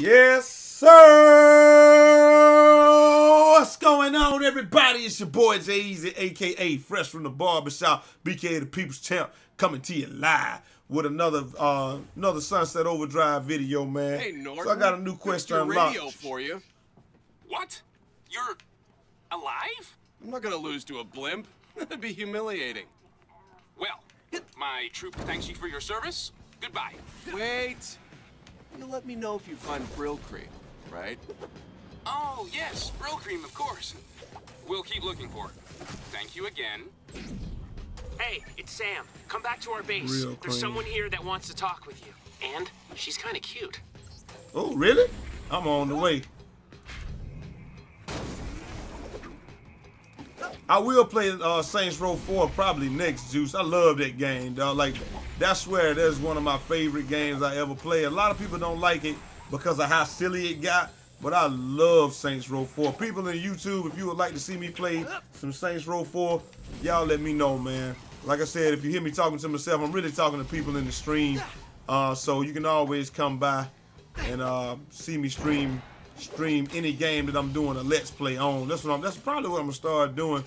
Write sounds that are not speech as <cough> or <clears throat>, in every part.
Yes, sir. What's going on, everybody? It's your boy Jai Eazy, aka Fresh from the Barbershop, BK the People's Champ, coming to you live with another uh another Sunset Overdrive video, man. Hey, Norton. So I got a new question unlocked. radio for you. What? You're alive? I'm not gonna lose to a blimp. <laughs> That'd be humiliating. Well, my troop thanks you for your service. Goodbye. Wait. You let me know if you find Brillcream, right? Oh, yes, Brillcream, of course. We'll keep looking for it. Thank you again. Hey, it's Sam. Come back to our base. There's someone here that wants to talk with you. And she's kind of cute. Oh, really? I'm on the way. I will play uh, Saints Row 4 probably next, Juice. I love that game, dog. Like, that's where that's one of my favorite games I ever play. A lot of people don't like it because of how silly it got, but I love Saints Row 4. People in YouTube, if you would like to see me play some Saints Row 4, y'all let me know, man. Like I said, if you hear me talking to myself, I'm really talking to people in the stream. Uh, so you can always come by and uh, see me stream stream any game that I'm doing a let's play on. That's what I'm. That's probably what I'm gonna start doing.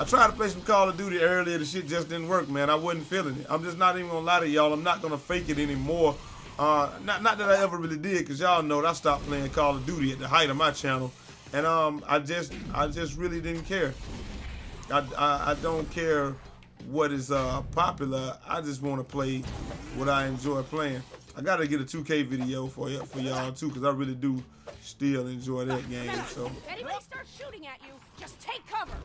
I tried to play some Call of Duty earlier. The shit just didn't work, man. I wasn't feeling it. I'm just not even gonna lie to y'all. I'm not gonna fake it anymore. Uh, not not that I ever really did, cause y'all know that I stopped playing Call of Duty at the height of my channel, and um, I just I just really didn't care. I, I, I don't care what is uh, popular. I just want to play what I enjoy playing. I gotta get a 2K video for for y'all too, cause I really do still enjoy that game. So If anybody starts shooting at you, just take cover.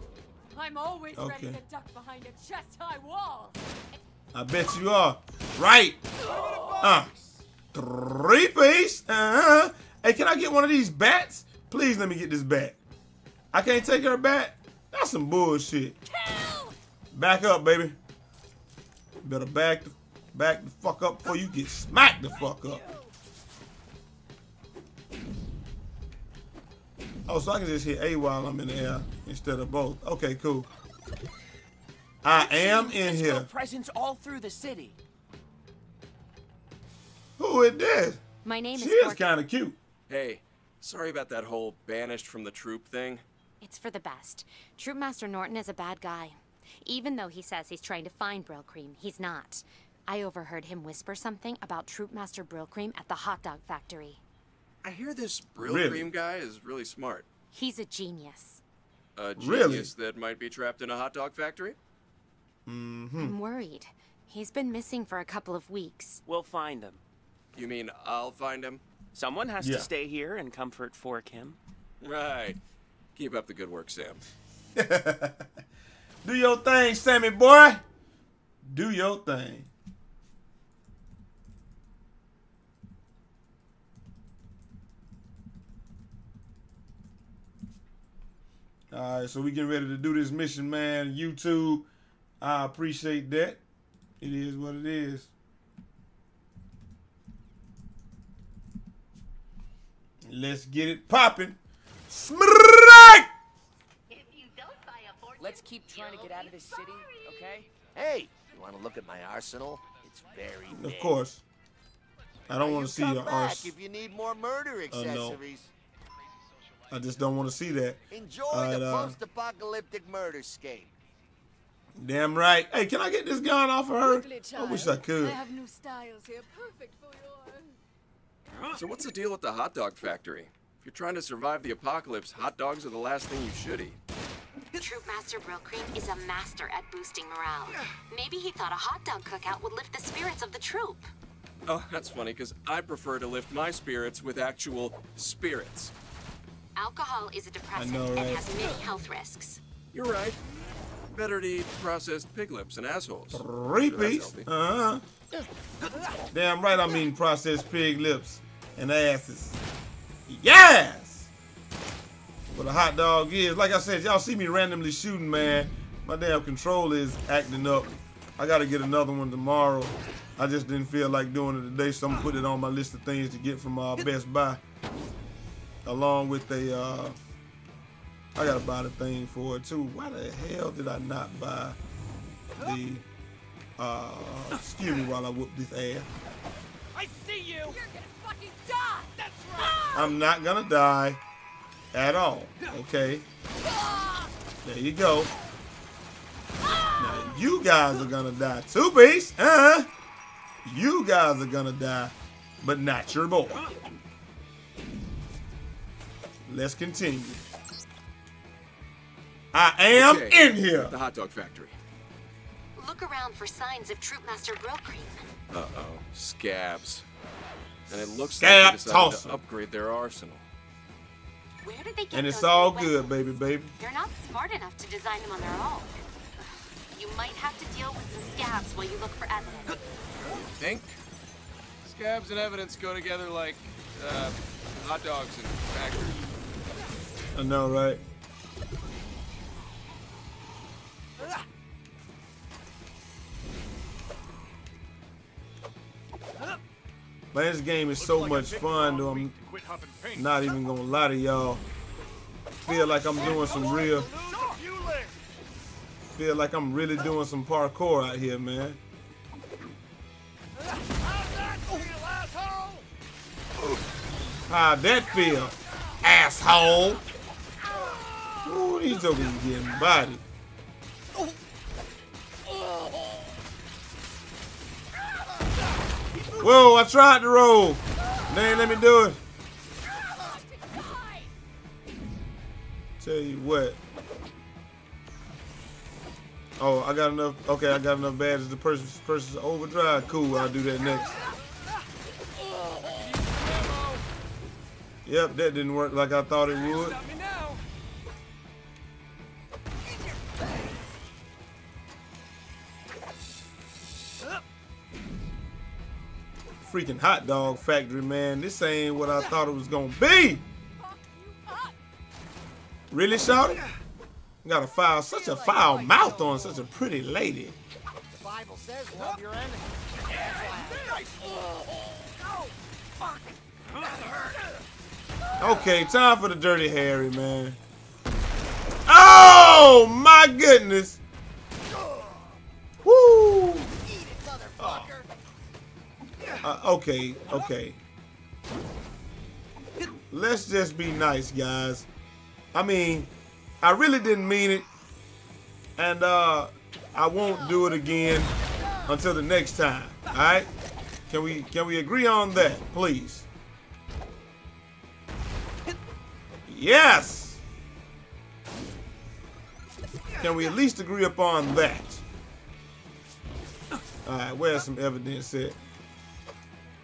I'm always ready to duck behind a chest-high wall. I bet you are right. Uh, three piece. Uh-huh. Hey, can I get one of these bats? Please let me get this bat. I can't take her bat. That's some bullshit. Kill! Back up, baby. Better back the back the fuck up before you get smacked the fuck up. Oh, so I can just hit A while I'm in the air instead of both. Okay, cool. I am in here. Presence all through the city. Who is this? My name She is is kind of cute. Hey, sorry about that whole banished from the troop thing. It's for the best. Troopmaster Norton is a bad guy. Even though he says he's trying to find Brillcream, he's not. I overheard him whisper something about Troopmaster Brillcream at the hot dog factory. I hear this Brill Really? Cream guy is really smart. He's a genius. A Really? genius that might be trapped in a hot dog factory? mm I'm worried. He's been missing for a couple of weeks. We'll find him. You mean I'll find him? Someone has Yeah. to stay here and comfort Fork him. Right. Keep up the good work, Sam. <laughs> <laughs> Do your thing, Sammy boy. Do your thing. All right, so we getting ready to do this mission, man. YouTube, I appreciate that. It is what it is. Let's get it popping. Smack! Let's keep trying to get out of this city, okay? Hey, you want to look at my arsenal? It's very big. Of course. I don't Now want you to see come your back arse. if you need more murder uh, no. Accessories. I just don't want to see that. Enjoy Alright, the uh, post-apocalyptic murder scape. Damn right. Hey, can I get this gun off of her? I wish I could. have new styles here, perfect for your... So what's the deal with the hot dog factory? If you're trying to survive the apocalypse, hot dogs are the last thing you should eat. Troopmaster Brill Cream is a master at boosting morale. Maybe he thought a hot dog cookout would lift the spirits of the troop. Oh, that's funny, because I prefer to lift my spirits with actual spirits. Alcohol is a depressant know, and has many health risks. You're right. Better to eat processed pig lips and assholes. Three Sure, piece. Uh huh. Damn right. I'm eating processed pig lips and asses. Yes. What a hot dog is. Like I said, y'all see me randomly shooting, man. My damn control is acting up. I gotta get another one tomorrow. I just didn't feel like doing it today, so I'm gonna put it on my list of things to get from uh, Best Buy. Along with a, uh, I gotta buy the thing for it too. Why the hell did I not buy the, uh, excuse me while I whoop this ass. I see you! You're gonna fucking die! That's right! I'm not gonna die at all. Okay. There you go. Now you guys are gonna die. Two beasts, huh? You guys are gonna die, but not your boy. Let's continue. I am Okay, in here. The hot dog factory. Look around for signs of Troopmaster Brillcream. Uh-oh. Scabs. And it looks Scab like they decided toss 'em. to upgrade their arsenal. Where did they get And it's those all good, weapons? baby, baby. They're not smart enough to design them on their own. You might have to deal with some scabs while you look for evidence. Think? Scabs and evidence go together like, uh, hot dogs and factories. I know, right? Man, this game is so much fun, though. I'm not even gonna lie to y'all. Feel like I'm doing some real. Feel like I'm really doing some parkour out here, man. How'd that feel, asshole? Ooh, these jokers is getting body. Whoa, I tried to roll. They ain't let me do it. Tell you what. Oh, I got enough. Okay, I got enough badges to purchase, purchase overdrive. Cool, I'll do that next. Yep, that didn't work like I thought it would. Freaking hot dog factory, man. This ain't what I thought it was gonna be. Really, Shawty? Got a foul, such a foul mouth on such a pretty lady. The Bible says love your enemy. Okay, time for the Dirty Harry, man. Oh my goodness! Uh, okay, okay. Let's just be nice, guys. I mean, I really didn't mean it, and uh, I won't do it again until the next time. All right? Can we can we agree on that, please? Yes. Can we at least agree upon that? All right, where's some evidence at?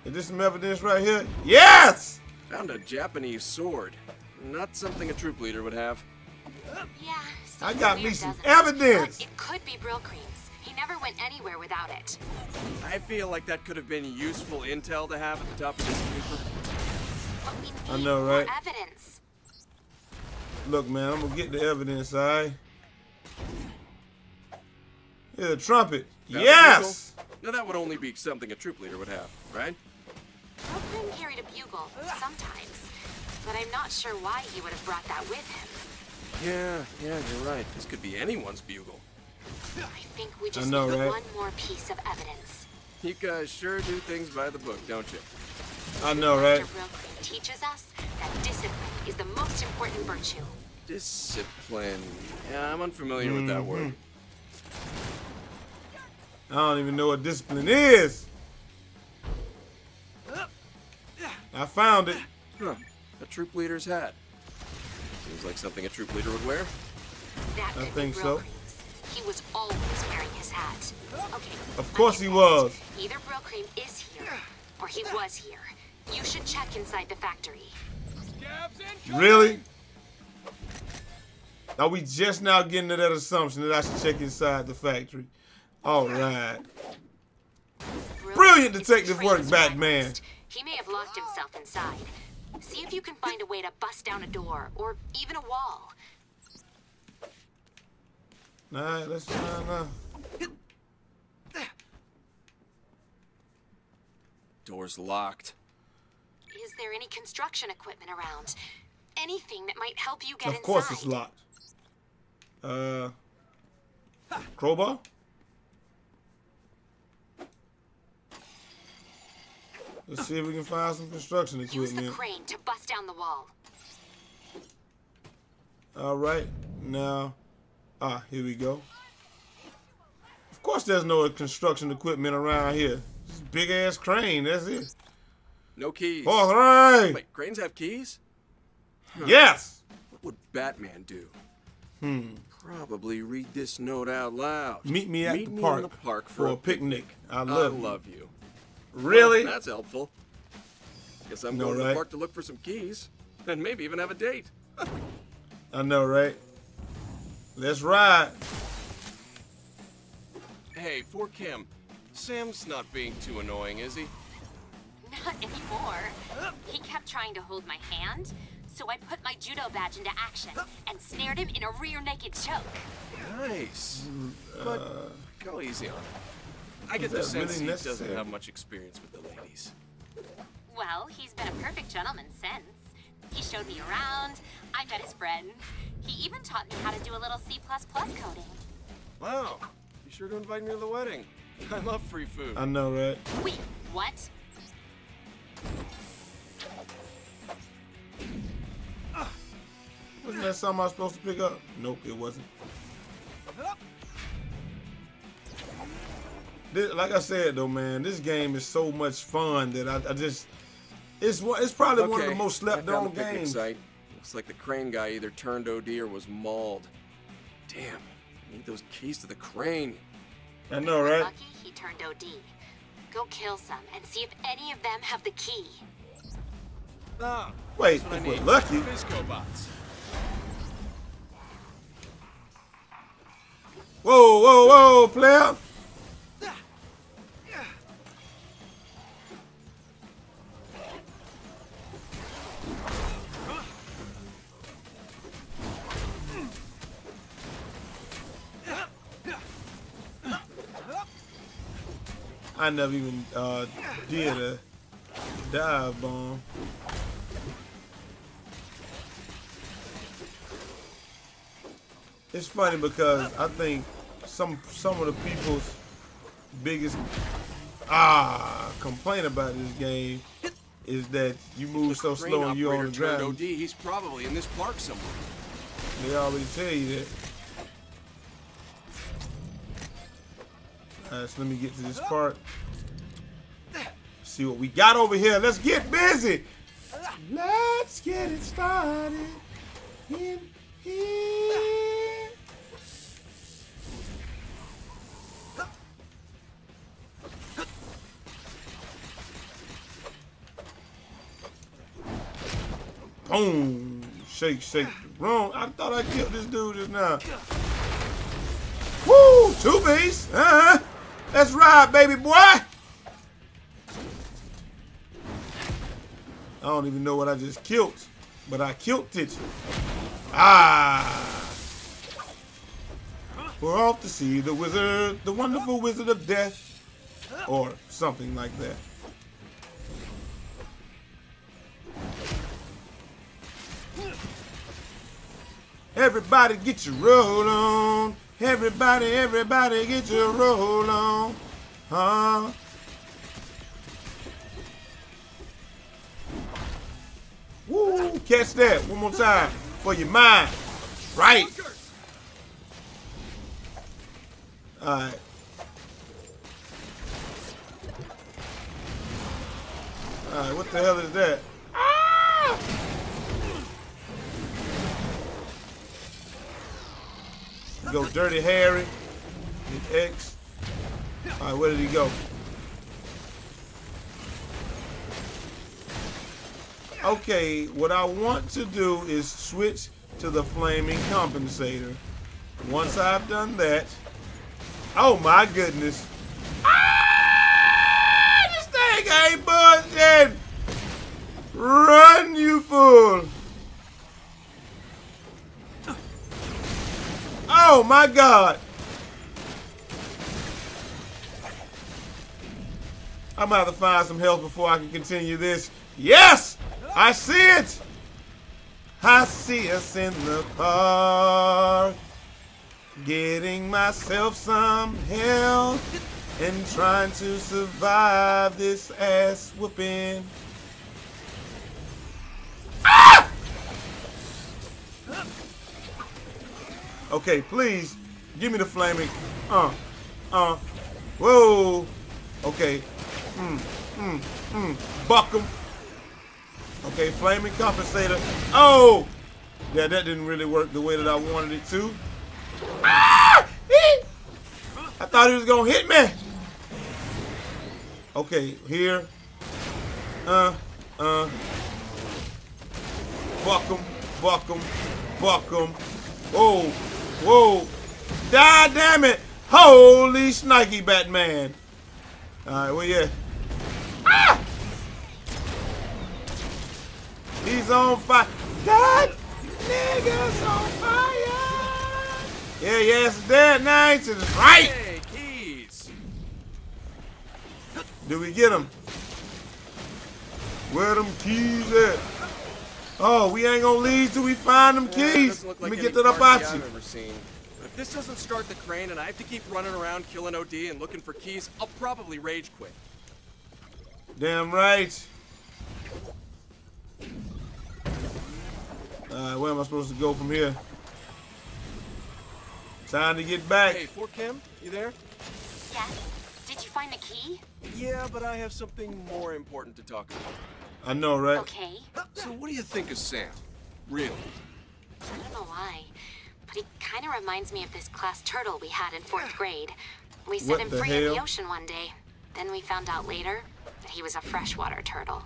Is this some evidence right here? Yes! Found a Japanese sword. Not something a troop leader would have. Yeah, I got weird, me some evidence. But it could be Brillcream's. He never went anywhere without it. I feel like that could have been useful intel to have at the top of this paper. But we need I know, right? evidence. Look, man, I'm gonna get the evidence, all right? Yeah, the trumpet. Found a Yes! bugle? Now that would only be something a troop leader would have, right? Brillcream carried a bugle, sometimes. But I'm not sure why he would have brought that with him. Yeah, yeah, you're right. This could be anyone's bugle. I think we just know, need right? one more piece of evidence. You guys sure do things by the book, don't you? I know, right? Master Brillcream teaches us that discipline is the most important virtue. Discipline. Yeah, I'm unfamiliar with that mm-hmm. word. I don't even know what discipline is. I found it. Huh. A troop leader's hat. Seems like something a troop leader would wear. That I think so. He was always wearing his hat. Okay. Of course he was. Either Brillcream is here, or he was here. You should check inside the factory. Really? Are we just now getting to that assumption that I should check inside the factory? All right. Brilliant detective work, Batman. Survivalist. He may have locked himself inside. See if you can find a way to bust down a door, or even a wall. All right, let's find out. Door's locked. Is there any construction equipment around? Anything that might help you get Of course inside? it's locked. Uh, crowbar? Let's see if we can find some construction equipment. Use the equipment. crane to bust down the wall. All right, now, ah, here we go. Of course, there's no construction equipment around here. This big ass crane. That's it. No keys. All right. Wait, cranes have keys? Yes. What would Batman do? Hmm. Probably read this note out loud. Meet me at Meet the me park in the park for a picnic. I I love you. love you. Really? Well, that's helpful. Guess I'm No, going to the park to look for some keys. And maybe even have a date. I know, right? Let's ride. Hey, for Kim, Sam's not being too annoying, is he? Not anymore. He kept trying to hold my hand, so I put my judo badge into action and snared him in a rear naked choke. Nice. Mm, but uh, go easy on him. I get the that sense really he doesn't have much experience with the ladies. Well, he's been a perfect gentleman since. He showed me around, I met his friends. He even taught me how to do a little C++ coding. Wow. Be sure to invite me to the wedding. I love free food. I know, right? Wait, what? Wasn't that something I was supposed to pick up? Nope, it wasn't. This, like I said though, man, this game is so much fun that I, I just it's one- it's probably one of the most slept on games. Site. Looks like the crane guy either turned OD or was mauled. Damn, I need those keys to the crane. I know, right? Lucky he turned OD. Go kill some and see if any of them have the key. Ah, Wait, that's what I if we're need. lucky. Bots. Whoa, whoa, whoa, player! I never even uh, did a dive bomb. It's funny because I think some some of the people's biggest ah complaint about this game is that you move so slow and you're on the ground. OD. He's probably in this park somewhere. They already tell you that. So let me get to this part. See what we got over here. Let's get busy. Let's get it started. In here. Boom. Shake, shake. Wrong. I thought I killed this dude just now. Woo! Two base. Uh-huh. Let's ride, baby boy. I don't even know what I just killed, but I killed it. Ah. We're off to see the wizard, the wonderful wizard of death, or something like that. Everybody get your roll on. Everybody, everybody get your roll on. Huh? Woo! Catch that one more time for your mind. Right. All right. All right. What the hell is that? Ah! Go Dirty Harry. Hit X. All right, where did he go? Okay, what I want to do is switch to the flaming compensator. Once I've done that, oh my goodness. Ah, this thing ain't budging. Run, you fool. Oh my God. I'm gonna have to find some help before I can continue this. Yes! I see it! I see us in the park. Getting myself some help. and trying to survive this ass whooping. Okay, please give me the flaming. Uh, uh. Whoa. Okay. Mm, mm, mm. Buck 'em. Okay, flaming compensator. Oh! Yeah, that didn't really work the way that I wanted it to. Ah! I thought he was gonna hit me. Okay, here. Uh, uh. Buck him, buck him, buck him. Whoa, whoa. God damn it. Holy snikey Batman. Alright, where you at? Ah! He's on fire. That nigga's on fire. Yeah, yes, it's dead now, ain't it? Right. Hey, keys. Do we get him? Where them keys at? Oh, we ain't gonna leave till we find them Yeah, keys. doesn't Let me get to the car key bocce. I've ever seen. But if this doesn't start the crane and I have to keep running around killing OD and looking for keys, I'll probably rage quit. Damn right. Alright, where am I supposed to go from here? Time to get back. Hey, Fort Kim, you there? Yes? Did you find the key? Yeah, but I have something more important to talk about. I know, right? Okay. So what do you think of Sam? Really? I don't know why, but he kind of reminds me of this class turtle we had in fourth grade. We set What him the free in the ocean one day. Then we found out later that he was a freshwater turtle.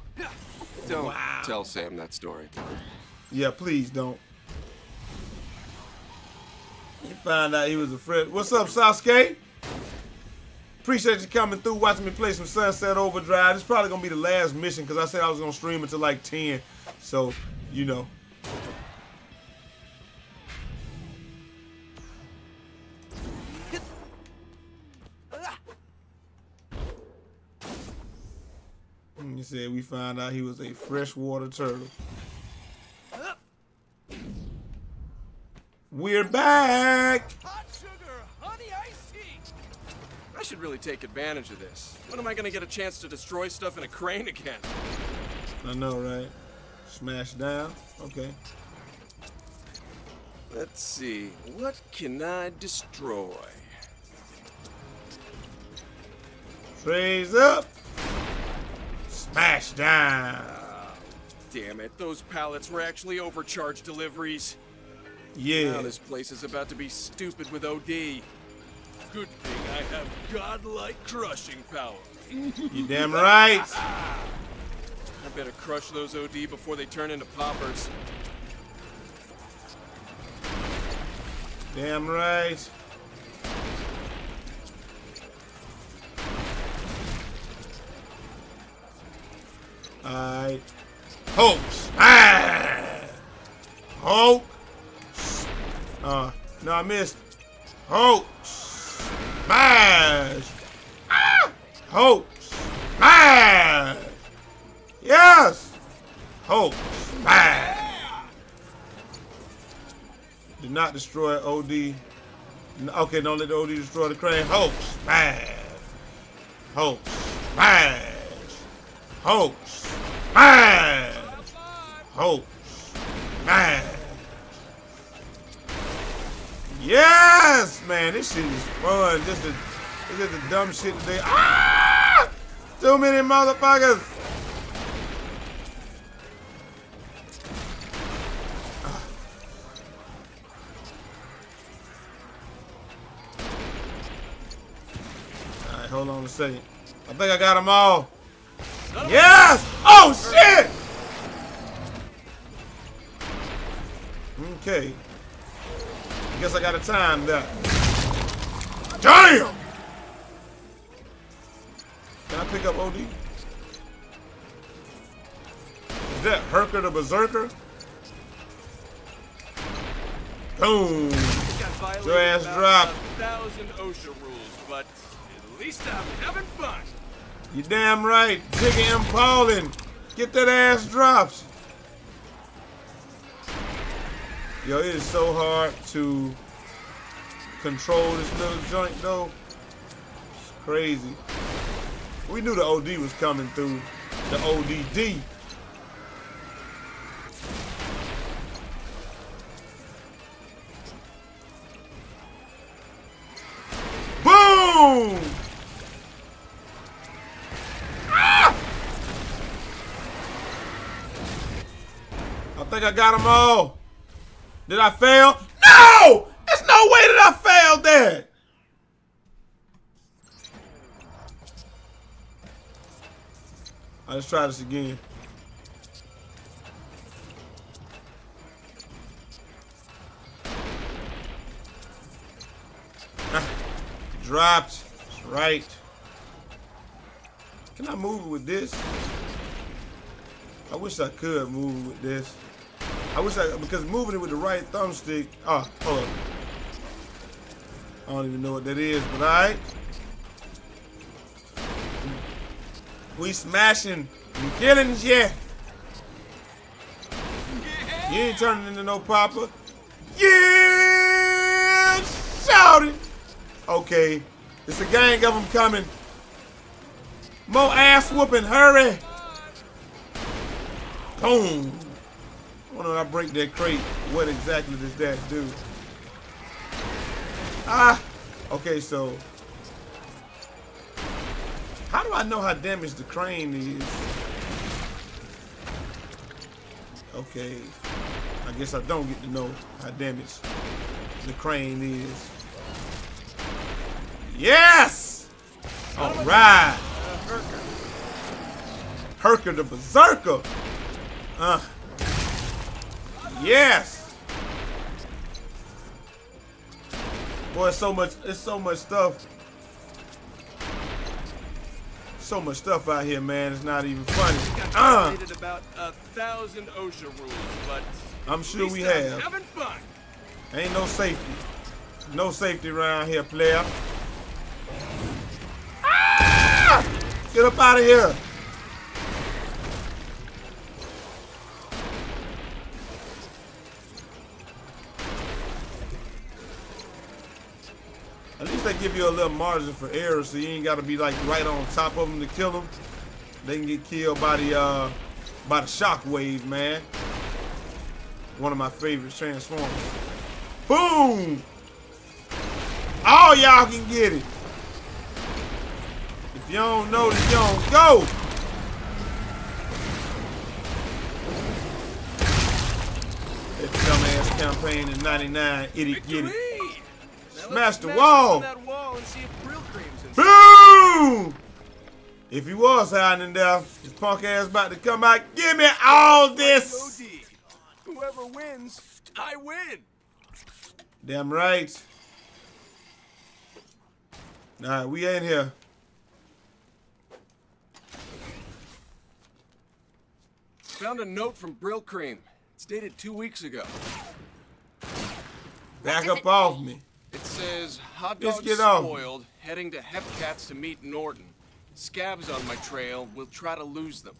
Don't tell Sam that story. Yeah, please don't. You find out he was a friend. What's up, Sasuke? Appreciate you coming through, watching me play some Sunset Overdrive. It's probably gonna be the last mission because I said I was gonna stream until like 10. So, you know. Hmm, you said we found out he was a freshwater turtle. We're back! Should really take advantage of this. When am I gonna get a chance to destroy stuff in a crane again? I know, right? Smash down. Okay. Let's see, what can I destroy? Raise up. Smash down. Damn it, those pallets were actually overcharged deliveries. Yeah. Now this place is about to be stupid with OD. Good I have godlike crushing power. You damn right. I better crush those OD before they turn into poppers. Damn right. I hope. Hulk! s- Uh, no, I missed. Hulk Hulk smash! Yes! Hulk smash! Do not destroy OD. Okay, don't let the OD destroy the crane. Hulk smash! Hulk smash! Hulk smash! Hulk smash! Yes, man, this shit is fun. Just the, it's just the dumb shit today. Ah! Too many motherfuckers. All right, hold on a second. I think I got them all. Yes! Oh, shit! Okay. Guess I got a time that. Damn! Can I pick up OD? Is that Herker the Berserker? Boom! Your ass dropped. thousand OSHA rules, but at least I'm having fun. You damn right. Jiggy and Paulin. Get that ass drops. Yo, it is so hard to control this little joint though. It's crazy. We knew the OD was coming through. The ODD. Boom! Ah! I think I got them all. Did I fail? No! There's no way that I failed that. Right, let's try this again. Ah, dropped. That's right. Can I move it with this? I wish I could move it with this. I wish I, because moving it with the right thumbstick. Oh, hold up. I don't even know what that is, but alright. We smashing and killing shit. You ain't turning into no papa. Yeah! Shouting. Okay. It's a gang of them coming. More ass whooping. Hurry. Boom. When I break that crate, what exactly does that do? Ah. Okay, so how do I know how damaged the crane is? Okay. I guess I don't get to know how damaged the crane is. Yes! All right. Herker the Berserker. Uh. Yes. Boy, it's so much. It's so much stuff so much stuff out here, man. It's not even funny. Uh. about a thousand OSHA rules, but I'm sure we have. Having fun. Ain't no safety. No safety around here, player. Ah! Get up out of here. At least they give you a little margin for error, so you ain't got to be like right on top of them to kill them. They can get killed by the uh, by the shockwave, man. One of my favorite transformers. Boom! All y'all can get it. If you don't know, then you don't go. That dumbass campaign in 99, idiot get it. Smash the wall. Wall Boom! If he was hiding there, his punk ass about to come out. Give me all this. Whoever wins, I win. Damn right. Nah, we ain't here. Found a note from Brill Cream. It's dated two weeks ago. Back up off me. It says, hot Just dogs get off. spoiled, heading to Hepcats to meet Norton. Scabs on my trail, we'll try to lose them.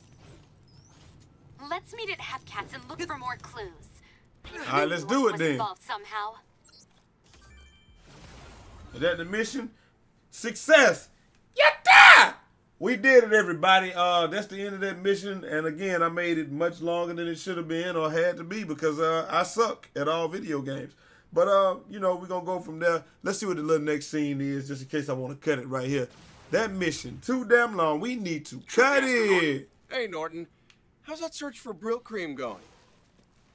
Let's meet at Hepcats and look for more clues. All right, let's do it then. somehow. Is that the mission? Success! Yatta! We did it, everybody. Uh, that's the end of that mission. And again, I made it much longer than it should have been or had to be because uh, I suck at all video games. But uh, you know, we're gonna go from there. Let's see what the little next scene is, just in case I want to cut it right here. That mission too damn long. We need to cut it. Hey, Norton. How's that search for Brill Cream going?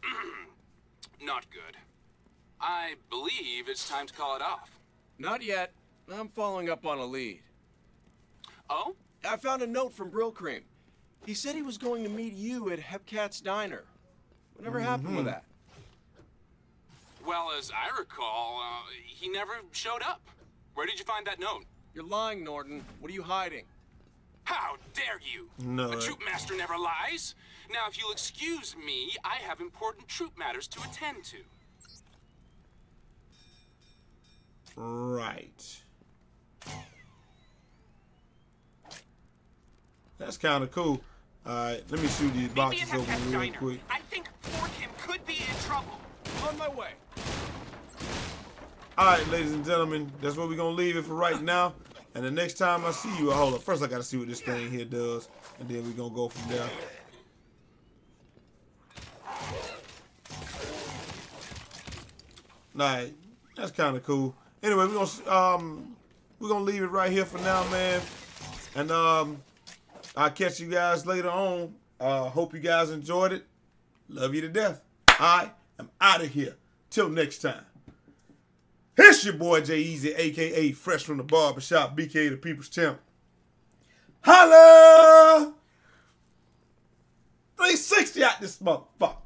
<clears throat> Not good. I believe it's time to call it off. Not yet. I'm following up on a lead. Oh? I found a note from Brillcream. He said he was going to meet you at Hepcat's Diner. Whatever happened with that? Well, as I recall, uh, he never showed up. Where did you find that note? You're lying, Norton. What are you hiding? How dare you? No. A troop master never lies. Now, if you'll excuse me, I have important troop matters to attend to. Right. That's kind of cool. All right, let me shoot these boxes over real quick. I think Forkin could be in trouble. On my way. All right, ladies and gentlemen, that's where we're gonna leave it for right now. And the next time I see you, hold up. First, I gotta see what this thing here does, and then we're gonna go from there. Alright, that's kind of cool. Anyway, we're gonna um, we're gonna leave it right here for now, man. And um, I'll catch you guys later on. Uh, hope you guys enjoyed it. Love you to death. I am out of here. Till next time. It's your boy Jai Eazy, aka Fresh from the Barbershop, BK the People's Champ. Holla! 360 out this motherfucker.